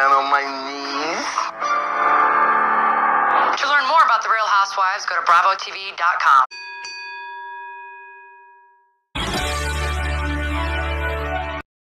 down on my knees. To learn more about The Real Housewives, go to bravotv.com.